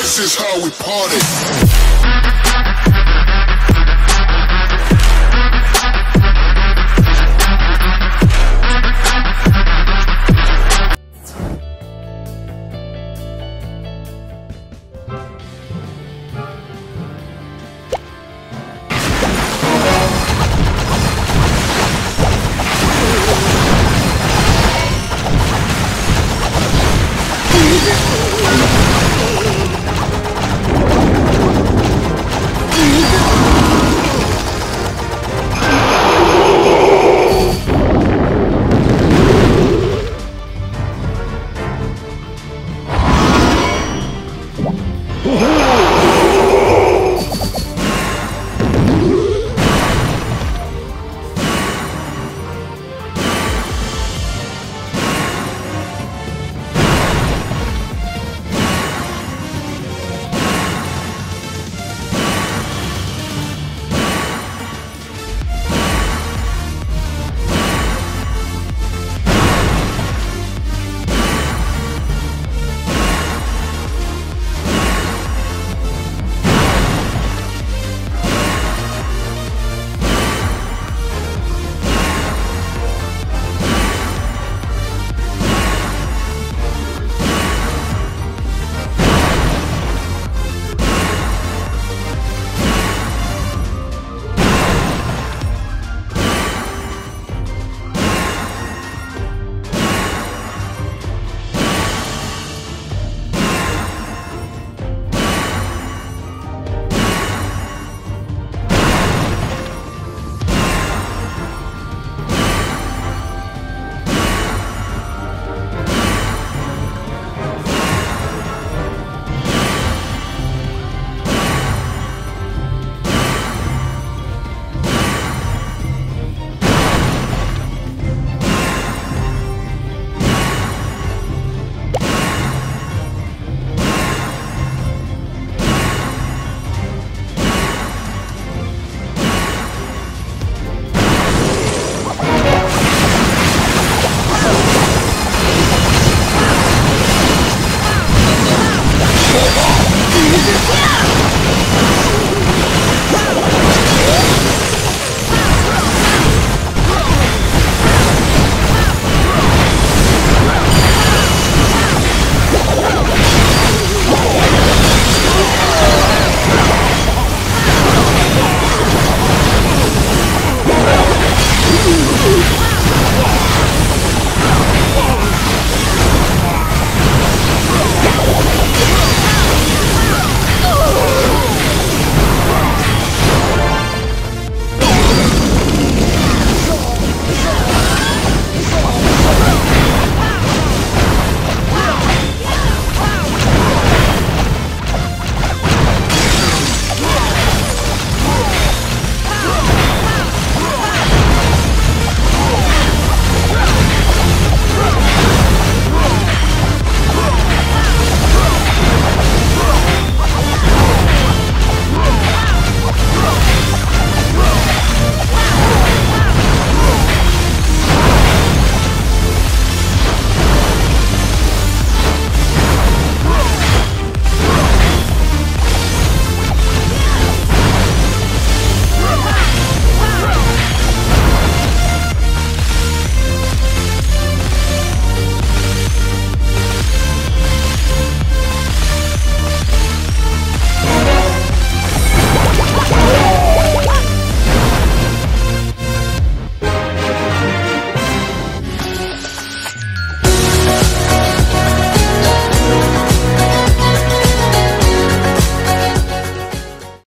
This is how we party.